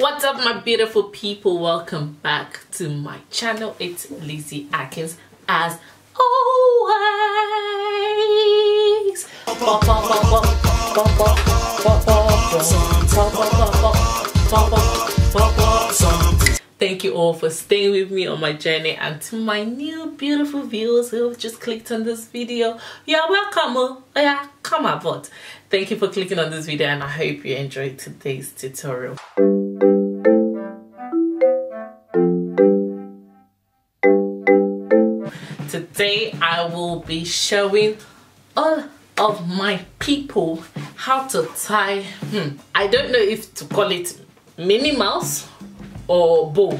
what's up my beautiful people welcome back to my channel it's Lizzy Akins as always Thank you all for staying with me on my journey and to my new beautiful viewers who have just clicked on this video. You're welcome. Oh, oh yeah, come aboard. Thank you for clicking on this video and I hope you enjoyed today's tutorial. Today I will be showing all of my people how to tie, hmm, I don't know if to call it Minnie Mouse or bow.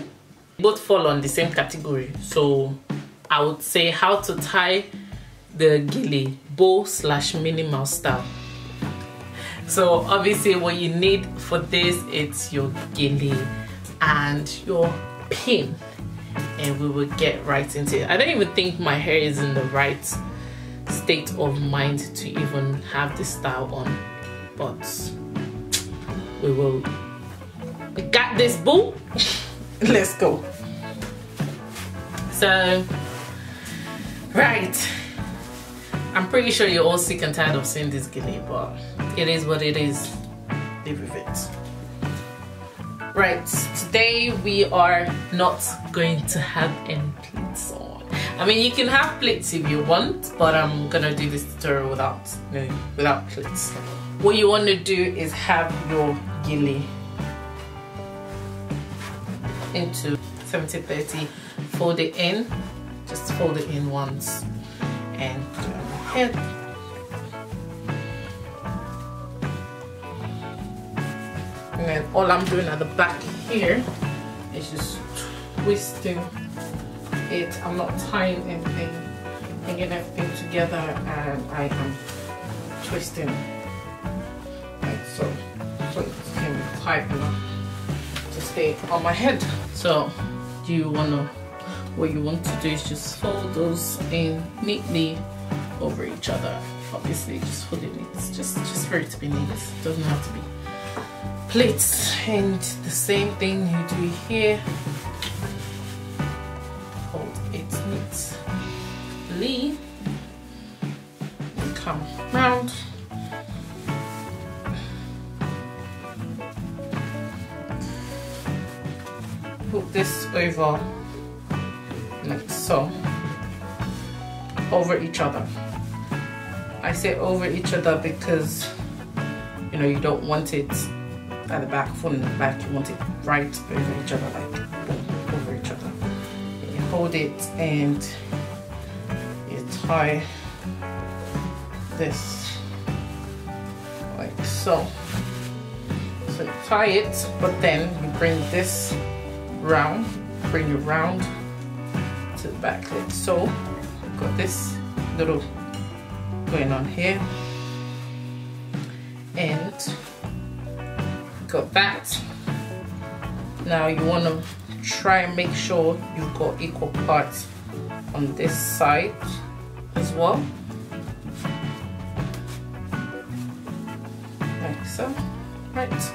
Both fall on the same category. So i would say how to tie the gele bow slash Minnie Mouse style. So obviously what you need for this it's your gele and your pin and we will get right into it. I don't even think my hair is in the right state of mind to even have this style on but we will. We got this boo. Let's go. So right. I'm pretty sure you're all sick and tired of seeing this gele but it is what it is. Live with it right today we are not going to have any pleats on. I mean you can have pleats if you want but i'm gonna do this tutorial without no without pleats what you want to do is have your gele into 70 30 fold it in just fold it in once and head and then all I'm doing at the back here is just twisting it. I'm not tying anything hanging everything together and I am twisting like so so it can be tight enough to stay on my head. So do you want to what you want to do is just fold those in neatly over each other. Obviously just fold it. It's just just for it to be neat it doesn't have to be pleats and the same thing you do here. Hold it neatly. Come round. Put this over like so. Over each other. I say over each other because you know you don't want it at the back from the back. You want it right over each other like over each other. You hold it and you tie this like so. So you tie it but then you bring this round bring it round to the back. Like so. Got this little going on here. And got that. Now you want to try and make sure you've got equal parts on this side as well. Like so right.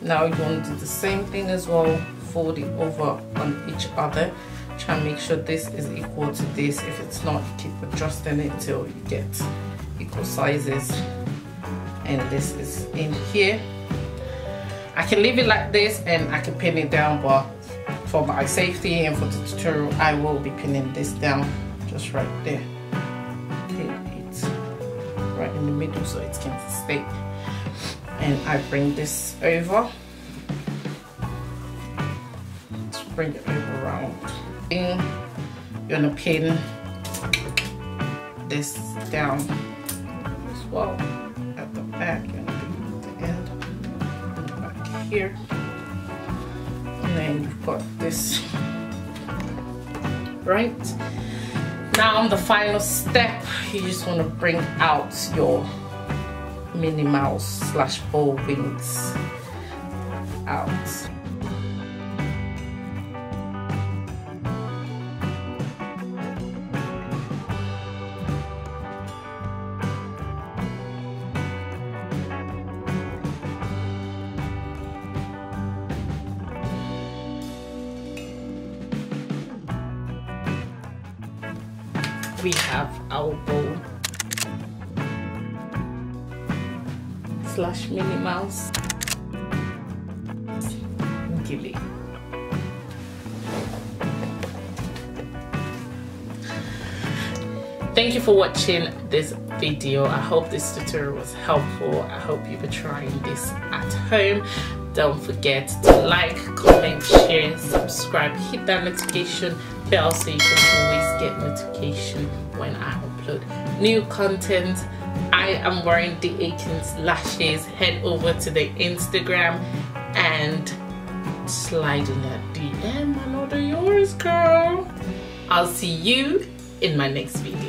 Now you want to do the same thing as well fold it over on each other. Try and make sure this is equal to this. If it's not keep adjusting it till you get equal sizes. And this is in here I can leave it like this and I can pin it down but for my safety and for the tutorial I will be pinning this down just right there. It's right in the middle so it can stay and I bring this over. Bring it over around. You're gonna pin this down as well at the back here. And then you've got this right. Now on the final step, you just want to bring out your Minnie Mouse slash bow wings out. We have our bowl slash Minnie Mouse Gele. Thank you for watching this video. I hope this tutorial was helpful. I hope you are trying this at home. Don't forget to like, comment, share, subscribe, hit that notification bell so you can always get notification when I upload new content. I am wearing the 18 lashes. Head over to the Instagram and slide in that DM. I know yours, girl. I'll see you in my next video.